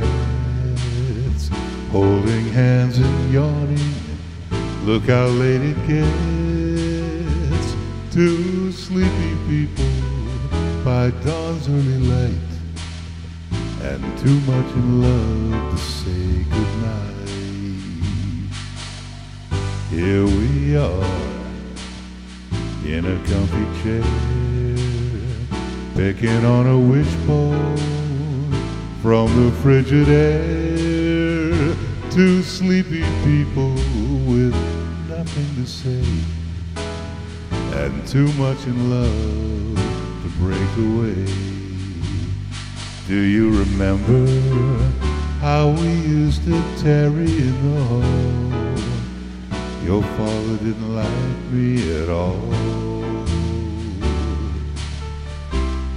beds, holding hands and yawning. Look how late it gets. Two sleepy people by dawn's early light, and too much in love to say goodnight. Here we are in a comfy chair, picking on a wishbone from the frigid air. two sleepy people with nothing to say, and too much in love to break away. Do you remember how we used to tarry in the hall? Your father didn't like me at all.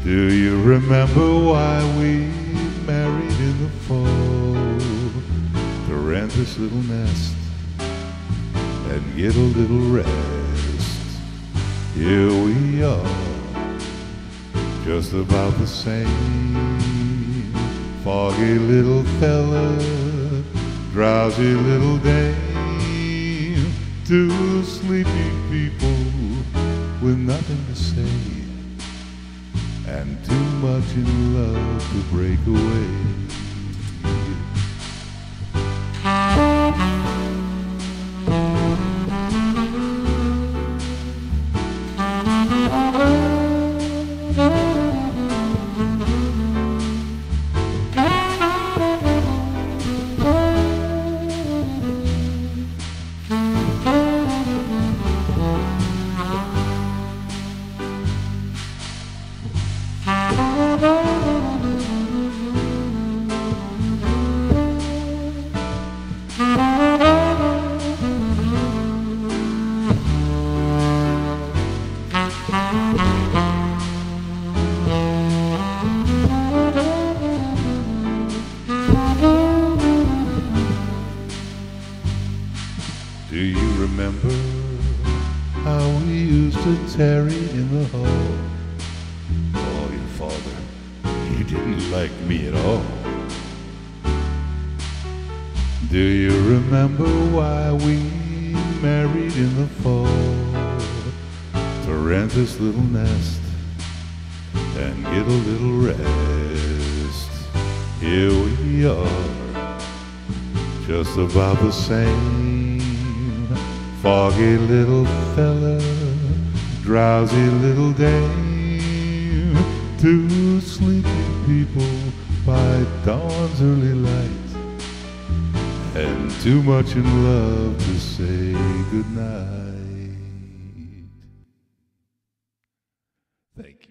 Do you remember why we Rent this little nest and get a little rest. Here we are, just about the same. Foggy little fella, drowsy little dame. Two sleepy people with nothing to say and too much in love to break away. Do you remember how we used to tarry in the hall? Oh, your father, he didn't like me at all. Do you remember why we married in the fall? To rent this little nest and get a little rest. Here we are, just about the same. Foggy little fella, drowsy little day, two sleepy people by dawn's early light, and too much in love to say goodnight. Thank you.